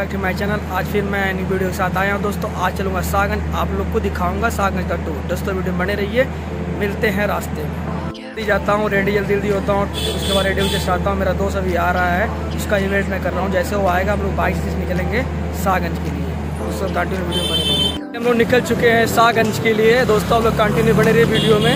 Back to my channel आज फिर मैं न्यू वीडियो के साथ आया हूँ दोस्तों। आज चलूँगा सागन। आप लोग को दिखाऊँगा सागन का टूर दोस्तों वीडियो बने रहिए। मिलते हैं रास्ते में। जल्दी जाता हूँ रेडी जल्दी जल्दी होता हूँ। उसके बाद रेडियो जैसे आता हूँ। मेरा दोस्त अभी आ रहा है। उसका इवेंट मैं कर रहा हूँ। जैसे वो आएगा, हम लोग बाइक से निकलेंगे सागंज के लिए। दोस्तों कंटिन्यू वीडियो बने रहिए। हम लोग निकल चुके हैं सागंज के लिए। दोस्तों, हम लोग कंटिन्यू बने रहिए वीडियो में।